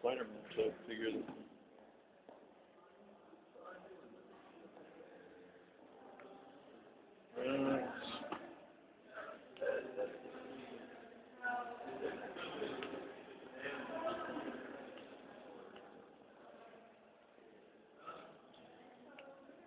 Spider-Man, so I figured